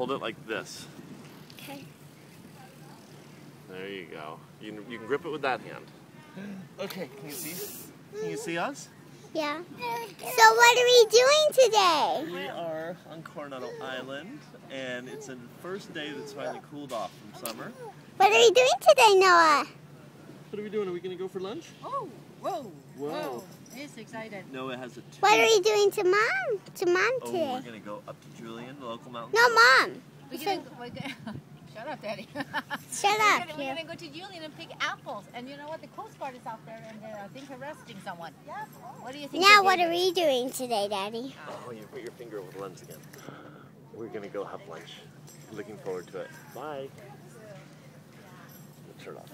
Hold it like this. Okay. There you go. You can, you can grip it with that hand. Okay, can you see? Can you see us? Yeah. So what are we doing today? We are on Coronado Island, and it's the first day that's finally cooled off from summer. What are we doing today, Noah? What are we doing? Are we going to go for lunch? Oh, whoa, Whoa. whoa. He's excited. Noah has a two. What are we doing to mom? To mom Oh, we're going to go up to Julian, the local mountain. No, mom. We're gonna, we're gonna, shut up, Daddy. Shut we're up. Gonna, we're gonna go to Julian and pick apples. And you know what? The Coast Guard is out there, and they're, I think, arresting someone. Yeah. What do you think? Now what did? are we doing today, Daddy? Oh, you put your finger over the lens again. We're going to go have lunch. Looking forward to it. Bye. Let's turn off.